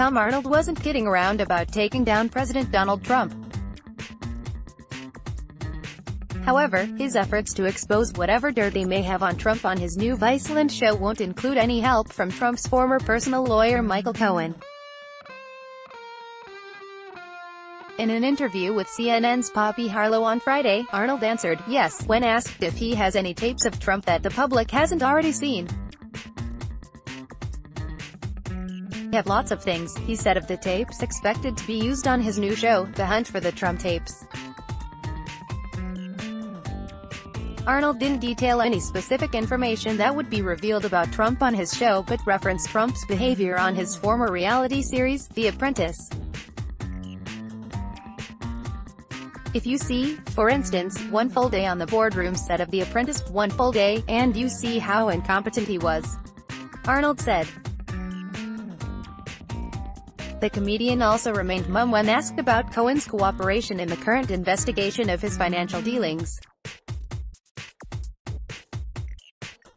Tom Arnold wasn't kidding around about taking down President Donald Trump. However, his efforts to expose whatever dirt they may have on Trump on his new Viceland show won't include any help from Trump's former personal lawyer Michael Cohen. In an interview with CNN's Poppy Harlow on Friday, Arnold answered, yes, when asked if he has any tapes of Trump that the public hasn't already seen. Have lots of things, he said of the tapes expected to be used on his new show, The Hunt for the Trump Tapes. Arnold didn't detail any specific information that would be revealed about Trump on his show but referenced Trump's behavior on his former reality series, The Apprentice. If you see, for instance, one full day on the boardroom set of The Apprentice, one full day, and you see how incompetent he was. Arnold said. The comedian also remained mum when asked about Cohen's cooperation in the current investigation of his financial dealings.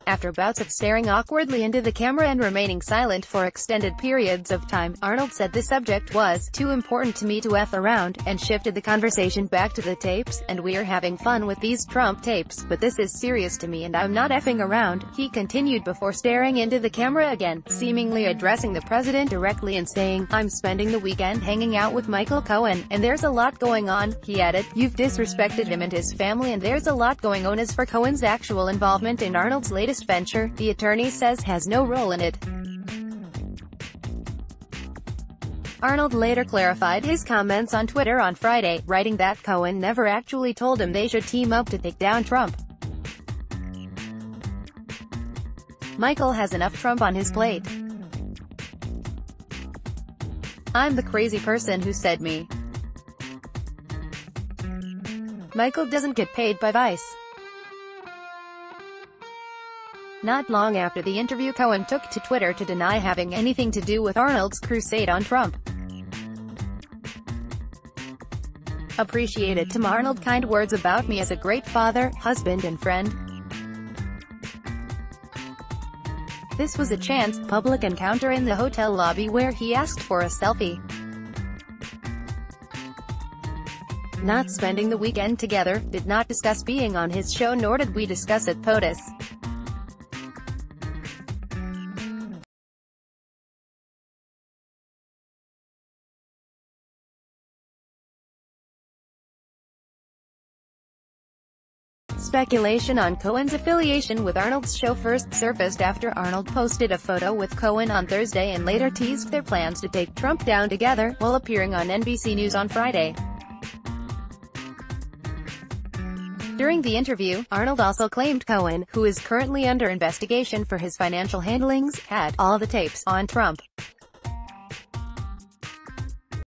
After bouts of staring awkwardly into the camera and remaining silent for extended periods of time, Arnold said the subject was too important to me to F around, and shifted the conversation back to the tapes, and we're having fun with these Trump tapes, but this is serious to me and I'm not effing around, he continued before staring into the camera again, seemingly addressing the president directly and saying, I'm spending the weekend hanging out with Michael Cohen, and there's a lot going on, he added, you've disrespected him and his family and there's a lot going on as for Cohen's actual involvement in Arnold's latest latest venture, the attorney says has no role in it. Arnold later clarified his comments on Twitter on Friday, writing that Cohen never actually told him they should team up to take down Trump. Michael has enough Trump on his plate. I'm the crazy person who said me. Michael doesn't get paid by Vice. Not long after the interview Cohen took to Twitter to deny having anything to do with Arnold's crusade on Trump. Appreciated Tom Arnold kind words about me as a great father, husband and friend. This was a chance, public encounter in the hotel lobby where he asked for a selfie. Not spending the weekend together, did not discuss being on his show nor did we discuss it POTUS. Speculation on Cohen's affiliation with Arnold's show first surfaced after Arnold posted a photo with Cohen on Thursday and later teased their plans to take Trump down together, while appearing on NBC News on Friday. During the interview, Arnold also claimed Cohen, who is currently under investigation for his financial handlings, had all the tapes on Trump.